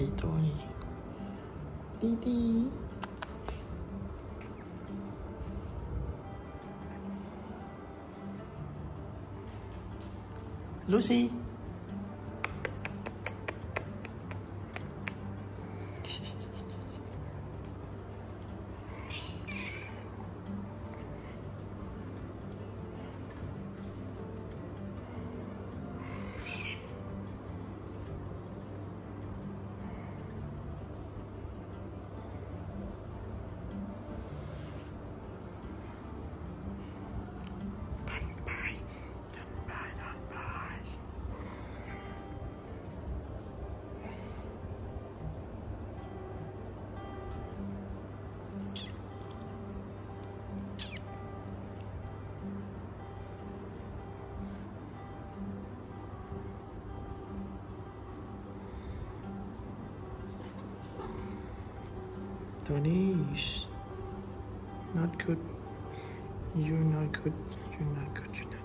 gì thôi. Đi đi Lucy. Tony is not good. You're not good. You're not good. You're not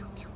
키워 키워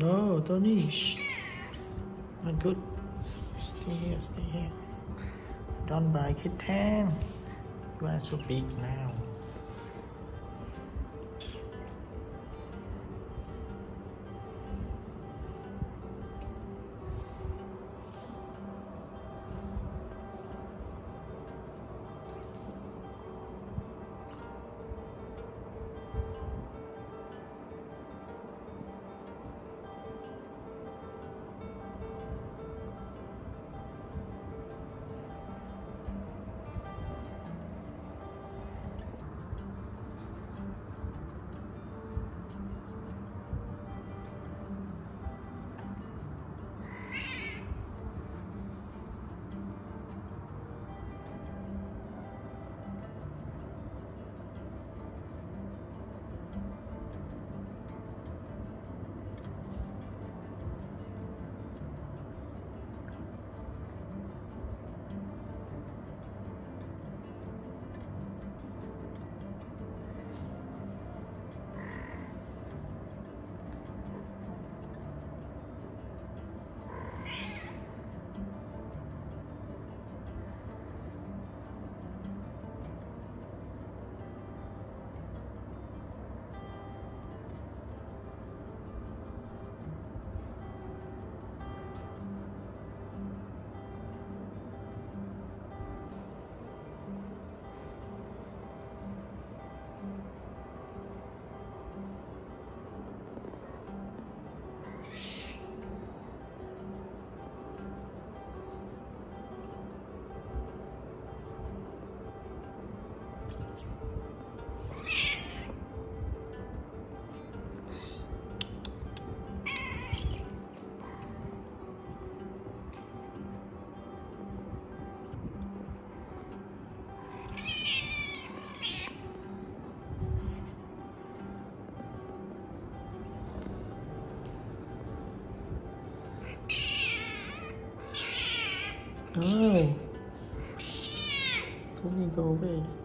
No, Tony. Shh. Not good. Stay here, stay here. Don't buy kitten. You are so big now. Tony, go away.